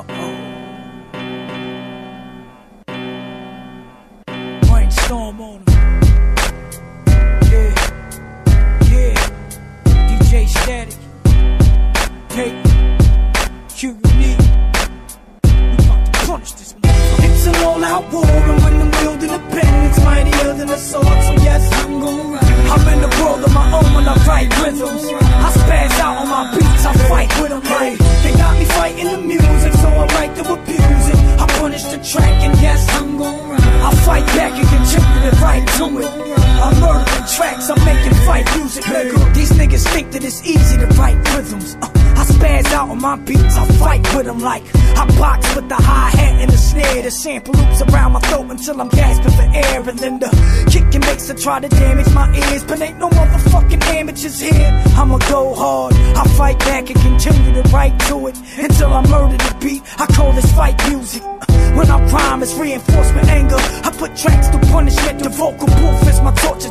Uh oh. Brainstorm on 'em. Yeah. Yeah. DJ Static. Take. Q unique. We about to punish this motherfucker. It's an all-out war, and when I'm wielding a pen, it's mightier than a sword. So yes, I'm gon' ride. I'm in the world of my own when I write rhythms. I spaz out on my beats, I fight with them. Hey, they got me fighting the music, to abuse it. I punish the track, and yes, I'm gon' ride. I fight back and continue to write to it. I'm murdering tracks, I'm making fight music. These niggas think that it's easy to write rhythms. Uh, I spaz out on my beats, I fight with them like I box with the hi hat and the snare. The sample loops around my throat until I'm gasping for air, and then the kicking makes to try to damage my ears. But ain't no motherfucking amateurs here. I'ma go hard, I fight back and continue to write to it until I murder the beat. I call this fight music. When I rhyme, it's reinforcement anger. I put tracks to punishment. The vocal booth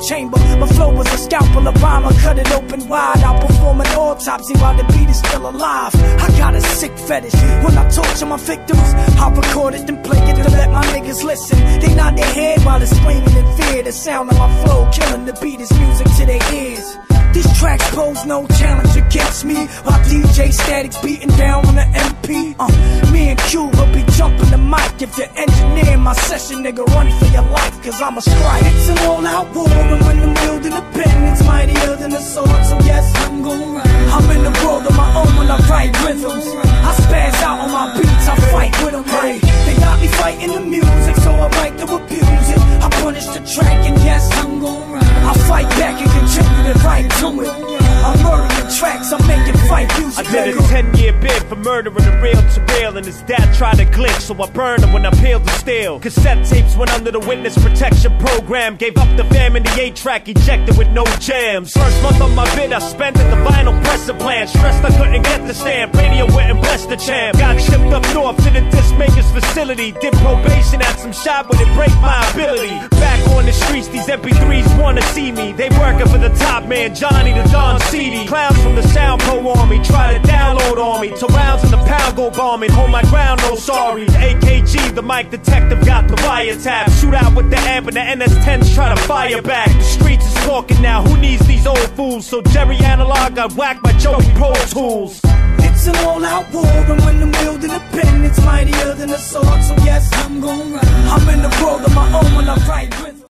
chamber. My flow was a scalpel, a rhymer, cut it open wide. I perform an autopsy while the beat is still alive. I got a sick fetish. When I torture my victims, I record it and play it to let my niggas listen. They nod their head while they're screaming in fear. The sound of my flow killing the beat is music to their ears. These tracks pose no challenge against me While DJ Static's beating down on the MP uh, Me and Q will be jumping the mic If you're my session, nigga, run for your life Cause I'm a strike. It's an all-out war And when I'm wielding a pen It's mightier than a did a 10 year bid for murdering a reel to reel, and his dad tried to glitch, so I burned him when I peeled the steel. Cassette tapes went under the witness protection program, gave up the fam in the 8 track, ejected with no jams. First month on my bid, I spent at the vinyl pressing plant. Stressed I couldn't get the stamp, radio went and blessed the champ. Got shipped up north to the disc maker's facility, did probation at some shop where it break my ability. Back on the streets, these MP3s wanna see me. They working for the top man, Johnny the Don CD. Clowns from the sound pro on me, try to download on me. Till rounds in the pound go bombing, hold my ground, no sorry. AKG, the mic detective got the wiretap. Shoot out with the amp and the NS10s try to fire back. The streets is talking now, who needs these old fools? So Jerry Analog got whacked by Joey Pro Tools. It's an all-out war, and when I'm wielding a pen, it's mightier than a sword. So yes, I'm gon' ride.